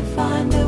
find a